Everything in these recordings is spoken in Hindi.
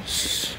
Yes.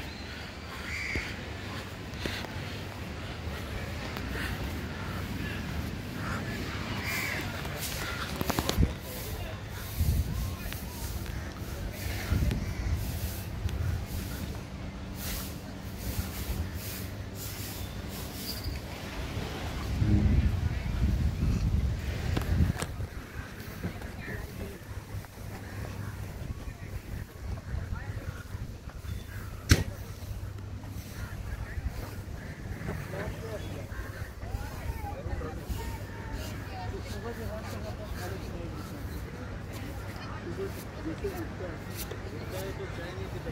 ಇದೆ